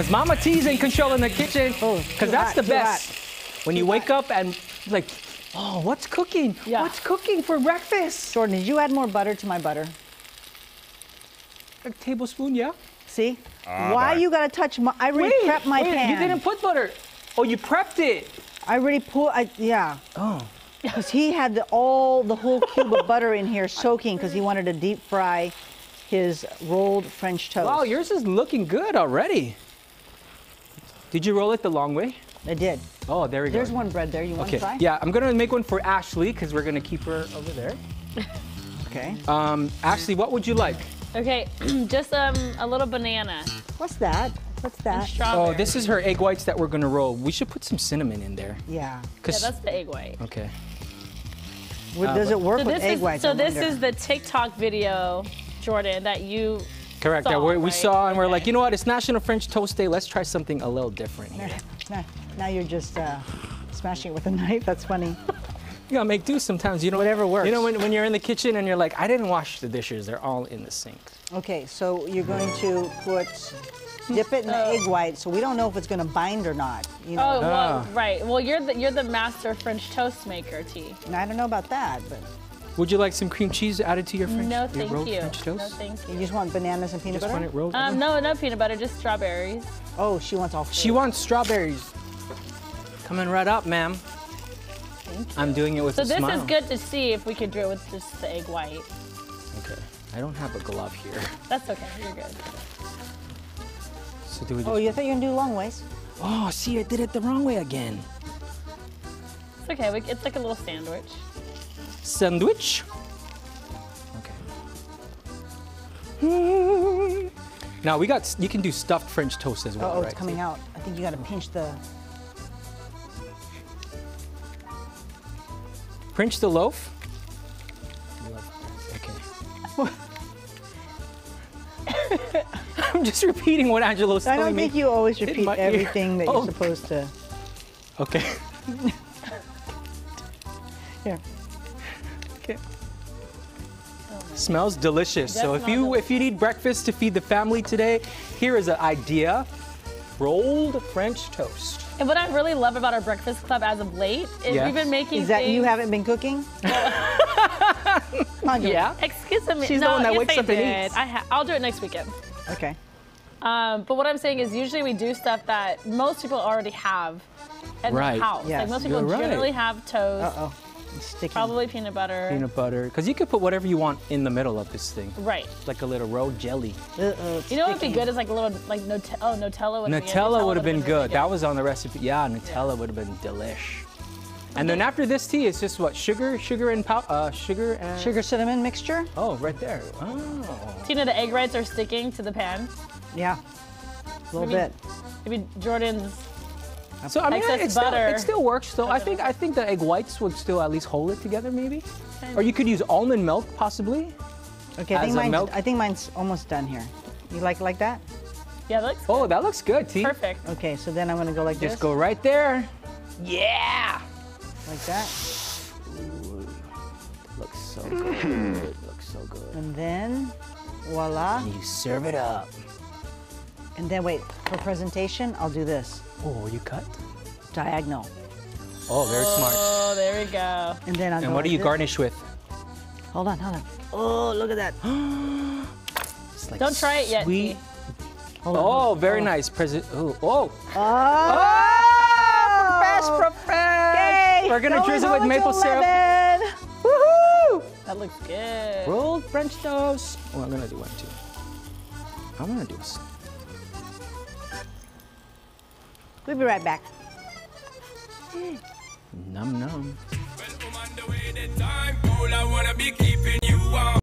Because Mama T's in control in the kitchen. Oh, Because that's hot, the too best. When you Too wake up and like, oh, what's cooking? Yeah. What's cooking for breakfast? Jordan, did you add more butter to my butter? A tablespoon, yeah. See? Ah, Why you gotta touch my? I already Wait, prepped my wait, pan. you didn't put butter. Oh, you prepped it. I already put. I, yeah. Oh. Because he had the, all the whole cube of butter in here soaking because he wanted to deep fry his rolled French toast. Wow, yours is looking good already. Did you roll it the long way? I did. Oh, there we go. There's one bread there. You want Okay. to try? Yeah, I'm gonna make one for Ashley because we're gonna keep her over there. Okay. Um, Ashley, what would you like? Okay, just um a little banana What's that? What's that? Oh, this is her egg whites that we're gonna roll. We should put some cinnamon in there. Yeah. Yeah, 'cause- that's the egg white. okay. Would- does it work So with this egg is whites? so I this wonder? is the TikTok video, Jordan, that you. Correct. Saw, yeah, we, we right? saw and we're like, you know what? It's National French Toast Day. Let's try something a little different here. Now, now you're just uh, smashing it with a knife. That's funny. You gotta make do sometimes. You know, Whatever works. You know, when, when you're in the kitchen and you're like, I didn't wash the dishes. They're all in the sink. Okay, so you're going to put dip it in the egg white, so we don't know if it's going to bind or not. You know, Oh, well, Ah. right. Well, you're the you're the master French toast maker, T. and I don't know about that, but Would you like some cream cheese added to your French? No, your thank rolled you. French No, thank you you. just want bananas and peanut Just want butter. it rolled. Um, no, no peanut butter, just strawberries. Oh, she wants all. She wants strawberries. Coming right up, ma'am. Thank you. I'm doing it with So a this is good to see if we could do it with just the egg white. Okay. I don't have a glove here. That's okay. You're good. So do we just... Oh, you thought you were gonna do long ways? Oh, see, I did it the wrong way again. It's okay. We, it's like a little sandwich. Sandwich. Okay. Now we got, you can do stuffed French toast as well, oh, right? it's coming out. I think you got to pinch the. Pinch the loaf. Okay. I'm just repeating what Angelo's I telling don't think you always repeat ear. everything that you're Oh. supposed to. Okay. Here. Okay. Smells delicious. Does So if you if you need breakfast to feed the family today, here is an idea: rolled French toast. And what I really love about our breakfast club as of late is Yes. we've been making Is that you haven't been cooking? Come on, Julie. Yeah. Excuse me. She's the one that yes, wakes I up and eats. I ha- I'll do it next weekend. Okay. Um, but what I'm saying is usually we do stuff that most people already have at Right. their house. Yes. Like most people You're right. generally have toast, Uh oh. It's sticking. probably peanut butter. Peanut butter, because you could put whatever you want in the middle of this thing, Right. like a little road jelly. Uh-oh, You know what would be good is like a little like Nutella. Oh, Nutella would. Nutella would have been good. really That was on the recipe. Yeah, Nutella would have been delish. And then after this tea, it's just what sugar, sugar and pow- uh, sugar and Sugar cinnamon mixture? Oh, right there. Oh. Tina, the egg whites are sticking to the pan. Yeah. A little Maybe- bit. Maybe Jordan's. So I mean, Excess it still, it still works. So I think I think the egg whites would still at least hold it together, maybe. Or you could use almond milk, possibly. Okay, I think, mine's, milk- I think mine's almost done here. You like it like that? Yeah, that looks Oh, that looks good, T. perfect. Okay, so then I'm gonna go like Just this. Just go right there. Yeah. Like that. Looks so good. looks so good. And then, voila. You serve it up. And then wait, for presentation, I'll do this. Oh, you cut? Diagonal. Oh, very smart. Oh, there we go. And then I'll And go what do like you this. garnish with? Hold on, hold on. Oh, look at that. It's like Don't try it yet, Sweet. T. Hold on, Oh, hold on. very nice. Present. Oh, oh. Oh! Profess, profess. Yay! We're gonna Going drizzle with maple syrup. 11. Woohoo! That looks good. Rolled French toast. Oh, I'm gonna do one too. I'm gonna do a. We'll be right back. Num num.